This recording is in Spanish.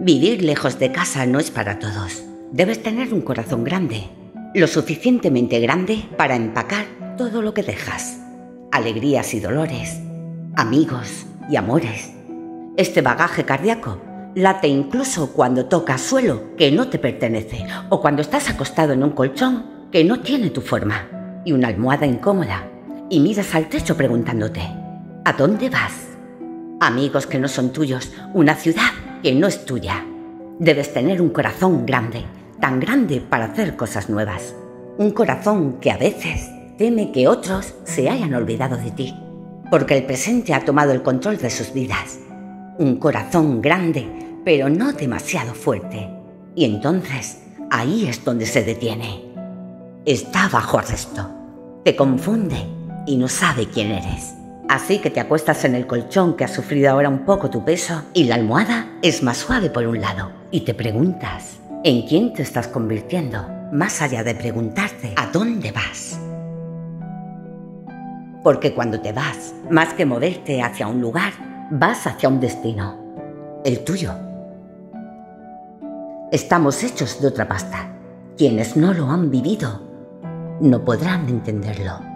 Vivir lejos de casa no es para todos. Debes tener un corazón grande, lo suficientemente grande para empacar todo lo que dejas. Alegrías y dolores, amigos y amores. Este bagaje cardíaco late incluso cuando tocas suelo que no te pertenece o cuando estás acostado en un colchón que no tiene tu forma y una almohada incómoda y miras al techo preguntándote, ¿a dónde vas? Amigos que no son tuyos, una ciudad que no es tuya. Debes tener un corazón grande tan grande para hacer cosas nuevas. Un corazón que a veces teme que otros se hayan olvidado de ti, porque el presente ha tomado el control de sus vidas. Un corazón grande, pero no demasiado fuerte. Y entonces ahí es donde se detiene. Está bajo arresto. Te confunde y no sabe quién eres. Así que te acuestas en el colchón que ha sufrido ahora un poco tu peso y la almohada es más suave por un lado. Y te preguntas, ¿En quién te estás convirtiendo? Más allá de preguntarte a dónde vas. Porque cuando te vas, más que moverte hacia un lugar, vas hacia un destino. El tuyo. Estamos hechos de otra pasta. Quienes no lo han vivido no podrán entenderlo.